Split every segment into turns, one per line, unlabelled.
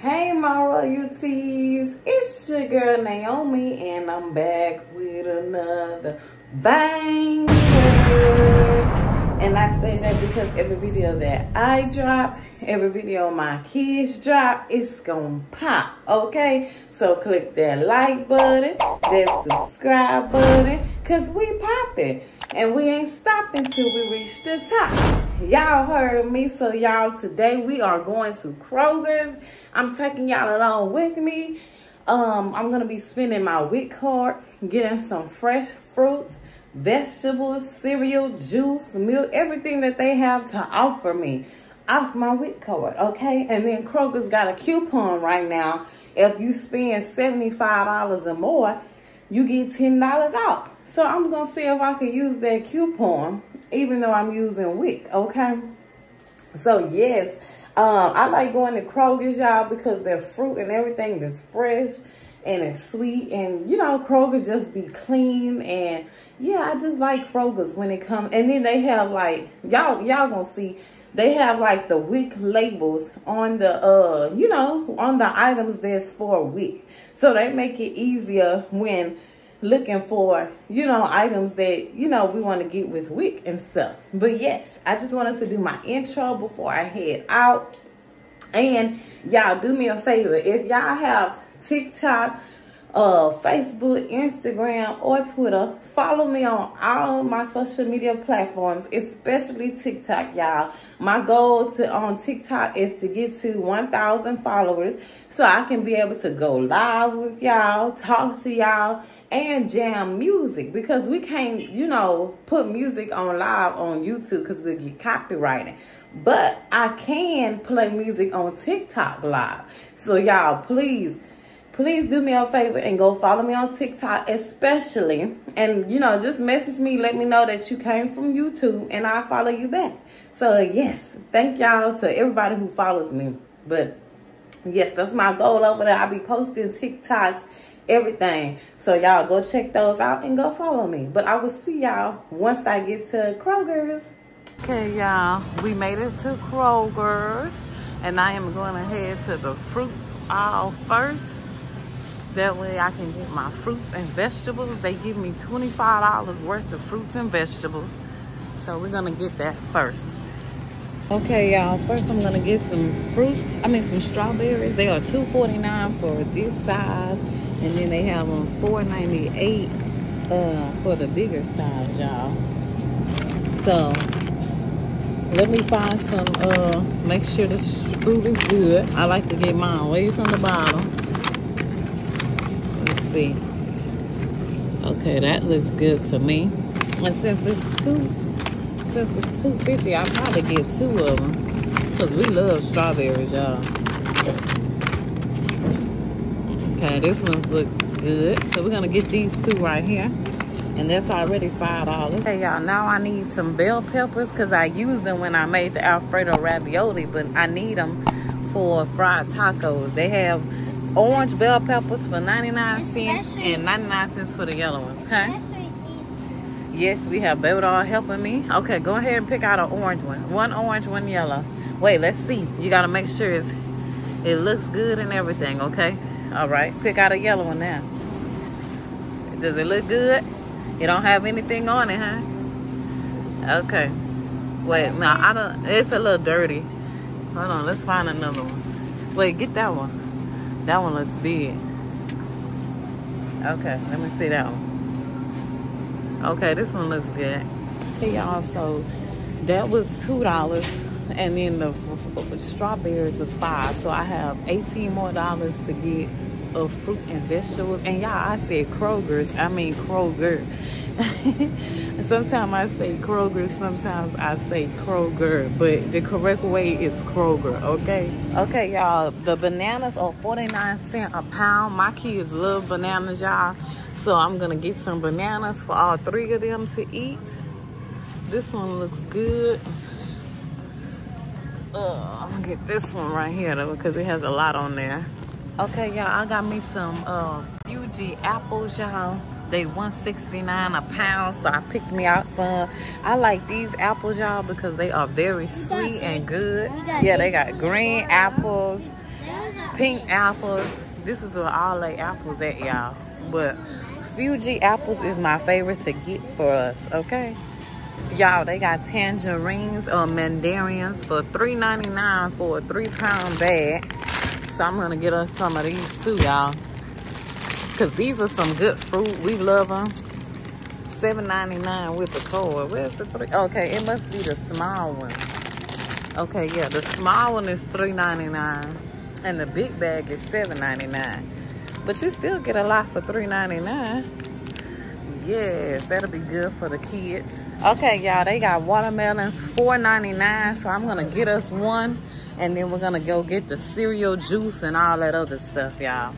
Hey my royalties, it's your girl Naiome and I'm back with another banger. And I say that because every video that I drop, every video my kids drop, it's gonna pop, okay? So click that like button, that subscribe button, cause we popping. And we ain't stopping till we reach the top. Y'all heard me, so y'all, today we are going to Kroger's. I'm taking y'all along with me. Um, I'm gonna be spending my WIC card, getting some fresh fruits, vegetables, cereal, juice, milk, everything that they have to offer me off my WIC card, okay? And then Kroger's got a coupon right now. If you spend $75 or more, you get $10 off. So I'm to see if I can use that coupon, even though I'm using WIC, okay? So, yes, um, I like going to Kroger's, y'all, because their fruit and everything is fresh and it's sweet. And, you know, Kroger's just be clean. And, yeah, I just like Kroger's when it comes. And then they have, like, y'all y'all to see, they have, like, the WIC labels on the, uh, you know, on the items that's for WIC. So they make it easier when looking for, you know, items that, you know, we want to get with WIC and stuff. But yes, I just wanted to do my intro before I head out. And y'all do me a favor. If y'all have TikTok, uh, Facebook, Instagram, or Twitter. Follow me on all my social media platforms, especially TikTok, y'all. My goal to on TikTok is to get to 1,000 followers so I can be able to go live with y'all, talk to y'all, and jam music because we can't, you know, put music on live on YouTube because we get copyrighted. But I can play music on TikTok live. So y'all, please please do me a favor and go follow me on TikTok especially. And, you know, just message me. Let me know that you came from YouTube and I'll follow you back. So, yes, thank y'all to everybody who follows me. But, yes, that's my goal over there. I'll be posting TikToks, everything. So, y'all go check those out and go follow me. But I will see y'all once I get to Kroger's. Okay, y'all, we made it to Kroger's. And I am going to head to the fruit aisle first that way I can get my fruits and vegetables. They give me $25 worth of fruits and vegetables. So we're gonna get that first. Okay, y'all, first I'm gonna get some fruits. I mean some strawberries. They are $2.49 for this size. And then they have them $4.98 uh, for the bigger size, y'all. So let me find some, uh, make sure this fruit is good. I like to get mine away from the bottom see. Okay, that looks good to me. And since it's two, since it's 250, I'll probably get two of them. Because we love strawberries, y'all. Okay, this one looks good. So we're to get these two right here. And that's already $5. Hey, y'all, now I need some bell peppers because I used them when I made the Alfredo ravioli. But I need them for fried tacos. They have orange bell peppers for 99 cents and 99 cents for the yellow ones, okay? Yes, we have baby doll helping me. Okay, go ahead and pick out an orange one. One orange, one yellow. Wait, let's see. You got to make sure it's, it looks good and everything, okay? All right, pick out a yellow one now. Does it look good? You don't have anything on it, huh? Okay. Wait, no, I don't, it's a little dirty. Hold on, let's find another one. Wait, get that one. That one looks big. Okay, let me see that one. Okay, this one looks good. Hey y'all, so that was two dollars, and then the strawberries was five. So I have eighteen more dollars to get of fruit and vegetables. And y'all, I said Kroger's. I mean Kroger. sometimes I say Kroger, sometimes I say Kroger, but the correct way is Kroger, okay? Okay, y'all, the bananas are 49 cents a pound. My kids love bananas, y'all. So I'm gonna get some bananas for all three of them to eat. This one looks good. Uh, I'm gonna get this one right here though, because it has a lot on there. Okay, y'all, I got me some uh, Fuji apples, y'all. They 169 a pound, so I picked me out some. I like these apples, y'all, because they are very sweet and good. Yeah, they got green apples, pink apples. This is where all the apples at, y'all. But Fuji apples is my favorite to get for us, okay? Y'all, they got tangerines uh, or mandarins for $3.99 for a three pound bag. So I'm gonna get us some of these too, y'all. Cause these are some good fruit. We love them. $7.99 with the card. Where's the three? Okay, it must be the small one. Okay, yeah, the small one is $3.99 and the big bag is $7.99. But you still get a lot for $3.99. Yes, that'll be good for the kids. Okay, y'all, they got watermelons $4.99. So I'm gonna get us one and then we're gonna go get the cereal juice and all that other stuff, y'all.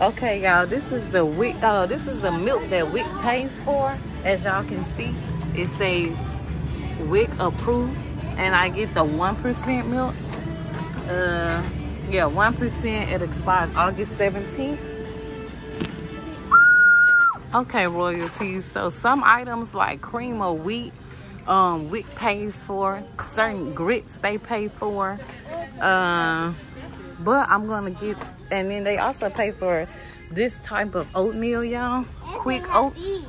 Okay, y'all, this is the WIC, uh, this is the milk that WIC pays for. As y'all can see, it says WIC approved, and I get the 1% milk. Uh, yeah, 1%, it expires August 17th. Okay, royalties. So some items like cream of wheat, um, WIC pays for. Certain grits they pay for. Uh, but I'm gonna get and then they also pay for this type of oatmeal y'all. Quick oats.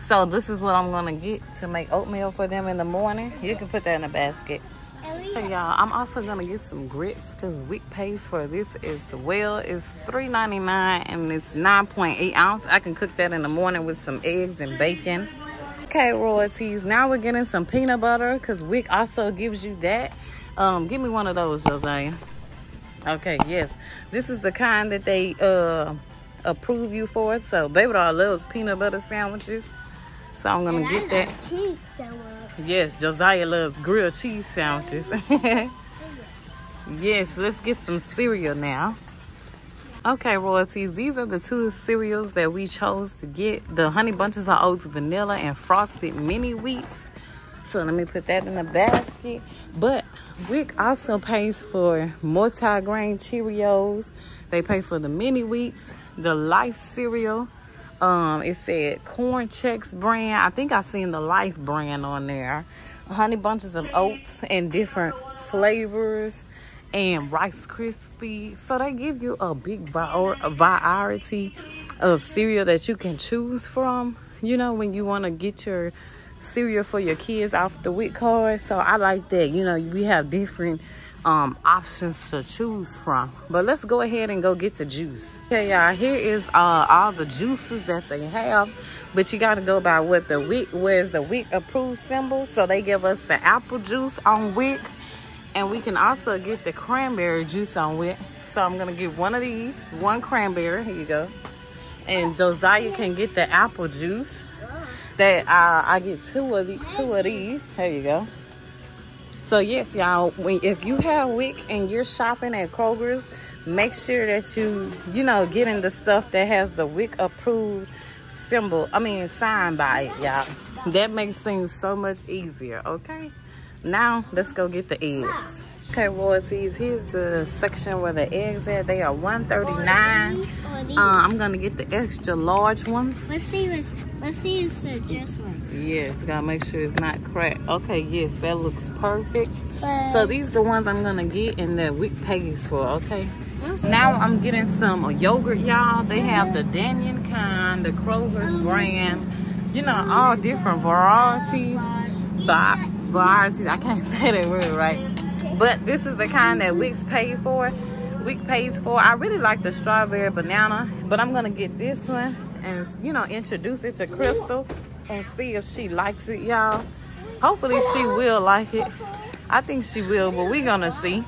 so this is what i'm gonna get to make oatmeal for them in the morning. You can put that in a basket. Hey y'all i'm also gonna get some grits because WIC pays for this as well. It's $3.99 and it's 9.8 ounce. I can cook that in the morning with some eggs and bacon. Okay royalties. Now we're getting some peanut butter because WIC also gives you that. Um give me one of those Joeziah Okay, yes. This is the kind that they uh, approve you for. So baby doll loves peanut butter sandwiches. So I'm gonna and get that. Cheese Yes, Joeziah loves grilled cheese sandwiches. yes, let's get some cereal now. Okay, royalties, these are the two cereals that we chose to get. The Honey Bunches of Oats Vanilla and Frosted Mini Wheats. So let me put that in the basket. But WIC also pays for multi-grain Cheerios. They pay for the mini wheats, the Life cereal. Um, it said Corn Chex brand. I think I seen the Life brand on there. Honey bunches of oats and different flavors and Rice Krispies. So they give you a big variety of cereal that you can choose from. You know, when you want to get your cereal for your kids off the WIC card. So I like that. You know, we have different um, options to choose from. But let's go ahead and go get the juice. Okay, y'all, here is uh, all the juices that they have. But you got to go by what the WIC, where's the WIC approved symbol. So they give us the apple juice on WIC. And we can also get the cranberry juice on WIC. So I'm to get one of these, one cranberry. Here you go. And Joeziah can get the apple juice that uh, I get two of the, two of these. There you go. So yes, y'all, when if you have WIC and you're shopping at Kroger's, make sure that you, you know, getting the stuff that has the WIC approved symbol, I mean signed by it, y'all. That makes things so much easier, okay? Now, let's go get the eggs. Okay, royalties, here's the section where the eggs at. They are 139 uh, I'm gonna get the extra large ones.
Let's see what's Let's see it's just one.
Yes, gotta make sure it's not cracked. Okay, yes, that looks perfect. But so these are the ones I'm gonna get and that WIC pays for, okay? Now I'm getting some yogurt, y'all. They have the Dannon kind, the Kroger's brand. You know, all different varieties. But varieties, I can't say that word right. But this is the kind that WIC's paid for. WIC pays for. I really like the strawberry banana, but I'm gonna get this one and you know introduce it to Christal and see if she likes it, y'all. Hopefully she will like it. I think she will, but we're gonna see.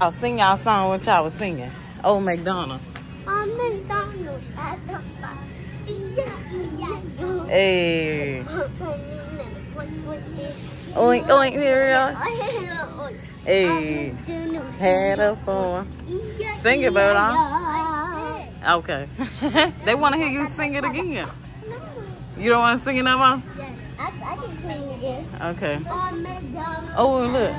I'll sing y'all song what y'all was singing. Old McDonald.
Old McDonald's at the
Hey. Oink oink cereal. Hey. Had a farm. Sing it, Bird. Okay. they want to hear you sing it again. You don't want to sing it no more?
Yes, I, I can sing it again.
Okay. Oh, look.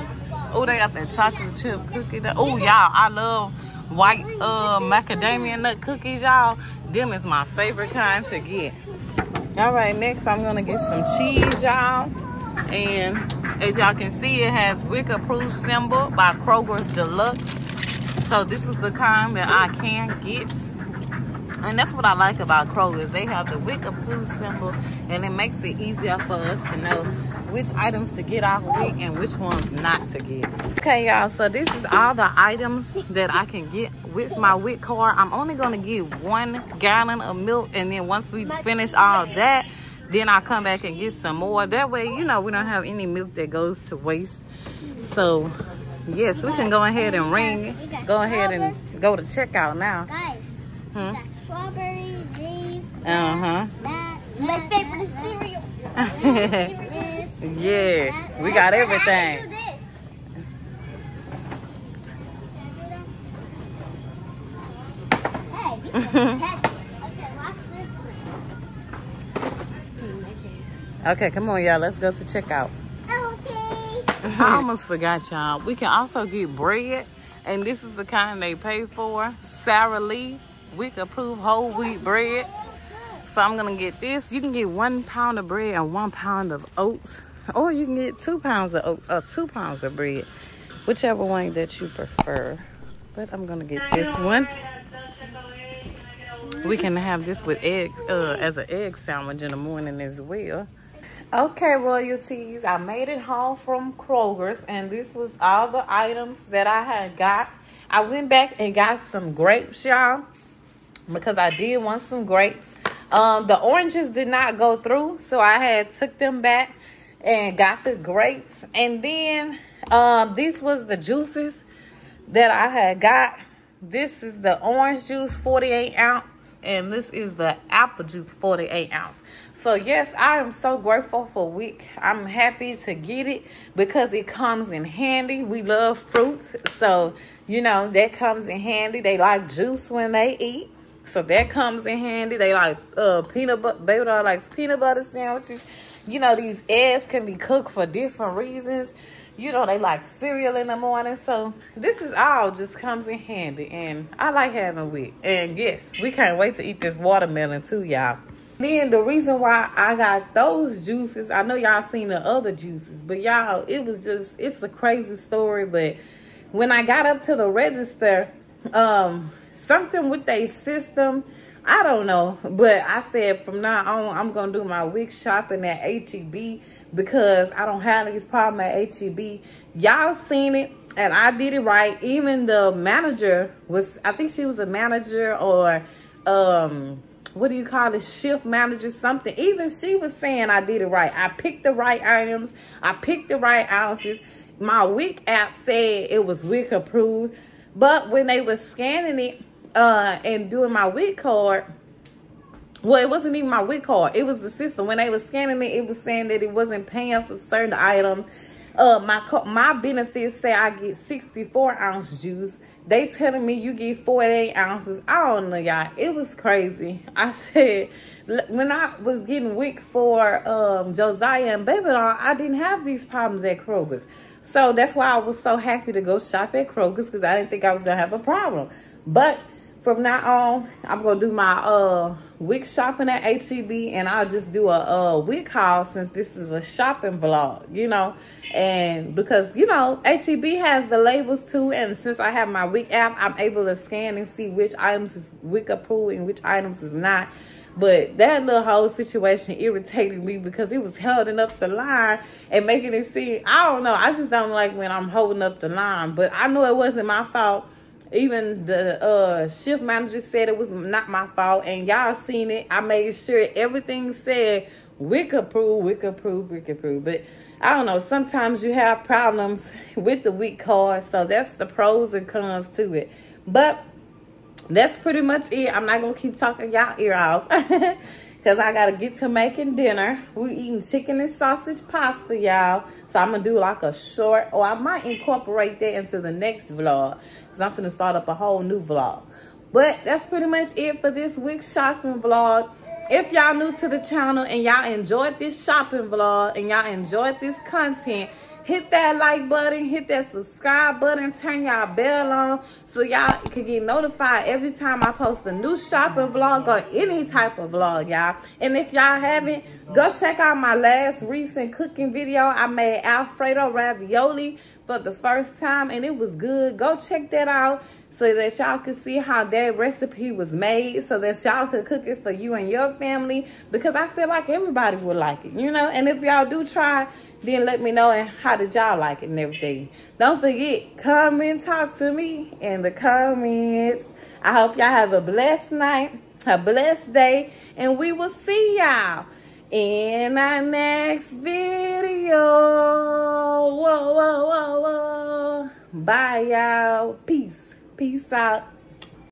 Oh, they got that chocolate chip cookie. Oh, y'all, I love white uh, macadamia nut cookies, y'all. Them is my favorite kind to get. All right, next I'm going to get some cheese, y'all. And as y'all can see, it has WIC approved symbol by Kroger's Deluxe. So this is the kind that I can get. And that's what I like about Kroger's. They have the WIC approved symbol and it makes it easier for us to know which items to get off WIC and which ones not to get. Okay, y'all, so this is all the items that I can get with my WIC card. I'm only gonna get one gallon of milk and then once we finish all that, then I'll come back and get some more. That way, you know, we don't have any milk that goes to waste. So, yes, we can go ahead and ring. Go ahead and go to checkout now.
Guys,
Hmm?
we got strawberry, these,
Uh-huh.
that, my favorite cereal. This,
yeah,
that.
we got everything.
do this. Hey, Okay,
come on, y'all. Let's go to checkout.
Okay.
I almost forgot, y'all. We can also get bread, and this is the kind they pay for. Sara Lee, we can approve whole wheat bread. So I'm gonna get this. You can get one pound of bread and one pound of oats, or you can get two pounds of oats or two pounds of bread, whichever one that you prefer. But I'm gonna get this one. We can have this with egg uh, as an egg sandwich in the morning as well. Okay, royalties. I made it home from Kroger's, and this was all the items that I had got. I went back and got some grapes, y'all, because I did want some grapes. Um, the oranges did not go through, so I had took them back and got the grapes. And then um, this was the juices that I had got. This is the orange juice, 48 ounce, and this is the apple juice, 48 ounce. So yes, I am so grateful for WIC. I'm happy to get it because it comes in handy. We love fruits, so you know that comes in handy. They like juice when they eat, so that comes in handy. They like uh, peanut butter. Baby doll likes peanut butter sandwiches. You know these eggs can be cooked for different reasons. You know they like cereal in the morning, so this is all just comes in handy, and I like having WIC. And yes, we can't wait to eat this watermelon too, y'all. Then the reason why I got those juices, I know y'all seen the other juices, but y'all, it was just, it's a crazy story. But when I got up to the register, um, something with their system, I don't know. But I said from now on, I'm going to do my WIC shopping at HEB because I don't have these problems at HEB. Y'all seen it and I did it right. Even the manager was, I think she was a manager or, um, what do you call it, shift manager, something. Even she was saying I did it right. I picked the right items. I picked the right ounces. My WIC app said it was WIC approved. But when they were scanning it uh, and doing my WIC card, well, it wasn't even my WIC card. It was the system. When they were scanning it, it was saying that it wasn't paying for certain items. Uh, my my benefits say I get 64 ounce juice. They telling me you get 48 ounces. I don't know, y'all. It was crazy. I said, when I was getting WIC for um, Joeziah and Baby Doll, I didn't have these problems at Kroger's. So that's why I was so happy to go shop at Kroger's because I didn't think I was going to have a problem. But from now on, I'm to do my uh, WIC shopping at HEB and I'll just do a, a WIC haul since this is a shopping vlog, you know. And because, you know, HEB has the labels too. And since I have my WIC app, I'm able to scan and see which items is WIC approved and which items is not. But that little whole situation irritated me because it was holding up the line and making it seem, I don't know. I just don't like when I'm holding up the line. But I know it wasn't my fault. Even the uh, shift manager said it was not my fault. And y'all seen it. I made sure everything said WIC approved, WIC approved, WIC approved. But I don't know. Sometimes you have problems with the WIC card. So that's the pros and cons to it. But that's pretty much it. I'm not to keep talking y'all ear off. Because I got to get to making dinner. we eating chicken and sausage pasta, y'all. So I'm going to do like a short, or I might incorporate that into the next vlog. Because I'm going to start up a whole new vlog. But that's pretty much it for this week's shopping vlog. If y'all new to the channel and y'all enjoyed this shopping vlog and y'all enjoyed this content, hit that like button, hit that subscribe button, turn y'all bell on so y'all can get notified every time I post a new shopping vlog or any type of vlog, y'all. And if y'all haven't, go check out my last recent cooking video. I made Alfredo ravioli for the first time and it was good. Go check that out. So that y'all could see how that recipe was made so that y'all could cook it for you and your family because I feel like everybody would like it, you know? And if y'all do try, then let me know and how did y'all like it and everything. Don't forget, come and talk to me in the comments. I hope y'all have a blessed night, a blessed day, and we will see y'all in our next video. Whoa, whoa, whoa, whoa. Bye, y'all. Peace. Peace out.